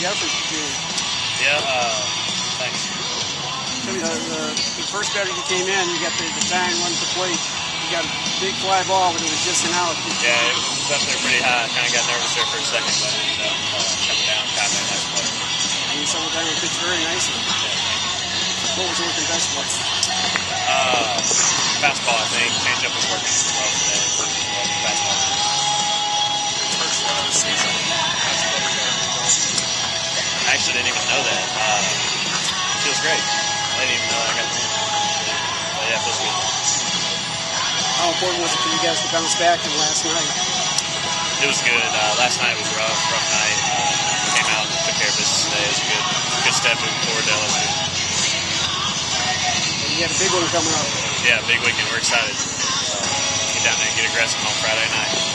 big effort today. Yeah, uh, thanks. The, the, the first batter you came in, you got the, the giant one to plate. You got a big fly ball, but it was just an out. Yeah, it was up there pretty high. Kind of got nervous there for a second, but ended up uh, coming down, caught a nice play. I mean, some of them pitched very nicely. What was working best for us? Uh, I didn't even know that. Uh, feels great. I didn't even know I got the win. But yeah, feels good. How important was it for you guys to bounce back from last night? It was good. Uh, last night was rough, rough night. Uh, came out and took care of business today. It was a good, good step moving forward to LSU. You got a big one coming up. Yeah, big weekend. We're excited. Uh, get down there and get aggressive on Friday night.